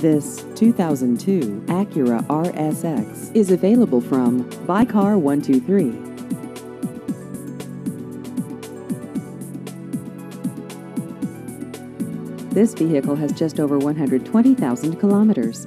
This 2002 Acura RSX is available from Buy Car 123. This vehicle has just over 120,000 kilometers.